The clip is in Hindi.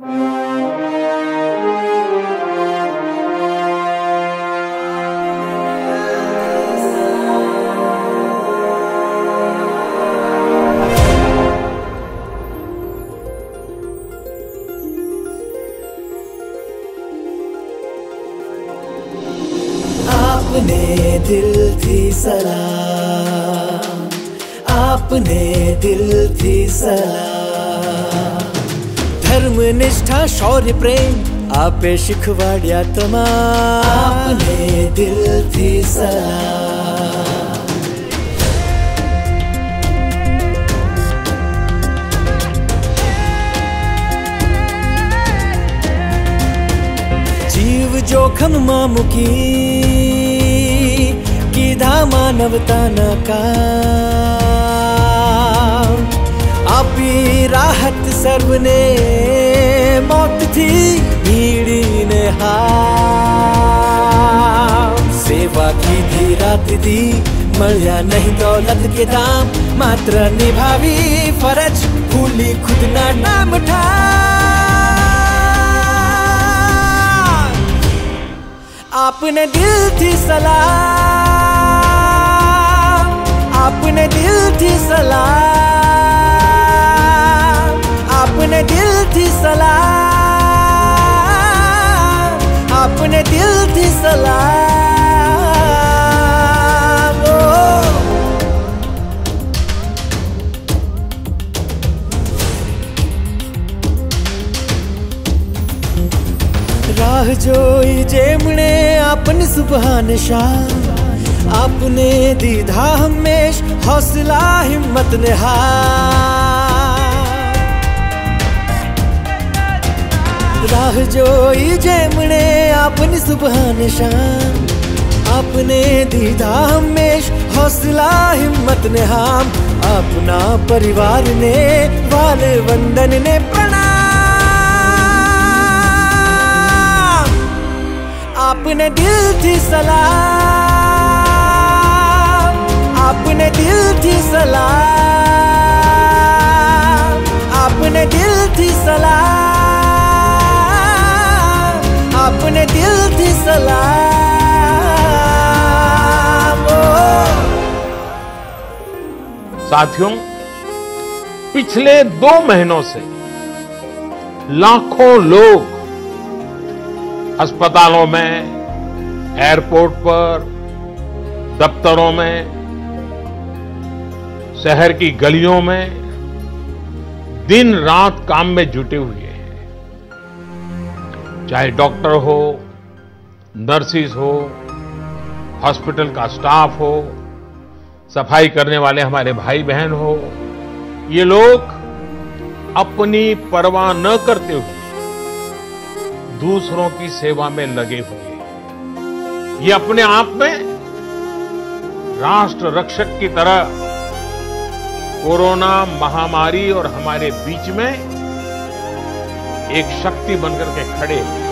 आपने दिल थी सलाह आपने दिल थी सलाह निष्ठा शौर्य प्रेम आपे शिखवाड्या आपने दिल थी जीव जोखम मामुकी कीधा मानवता न का आपी राहत सर्वने मौत थी, भीड़ी ने हाँ सेवा की थी, रात दी, मरिया नहीं, दौलत के दाम मात्र निभावी। फरज भूली खुद ना नाम ठा आपने दिल थी सलाह आपने दिल थी सलाह दिल थी सलाम। राह जोई जेमणे अपन सुबहान शाह अपने दीधा हमेश हौसला, हिम्मत निहार। राह जोई जेमणे अपनी सुबह निशान। आपने दीदा हमेश, हौसला, हिम्मत ने हाम। अपना परिवार ने, वाले वंदन ने प्रणाम। आपने दिल थी सलाम, आपने दिल थी सलाम। साथियों, पिछले दो महीनों से लाखों लोग अस्पतालों में, एयरपोर्ट पर, दफ्तरों में, शहर की गलियों में दिन रात काम में जुटे हुए हैं। चाहे डॉक्टर हो, नर्सिस हो, हॉस्पिटल का स्टाफ हो सफ़ाई करने वाले हमारे भाई बहन हो, ये लोग अपनी परवाह न करते हुए दूसरों की सेवा में लगे हुए। ये अपने आप में राष्ट्र रक्षक की तरह कोरोना महामारी और हमारे बीच में एक शक्ति बनकर के खड़े हैं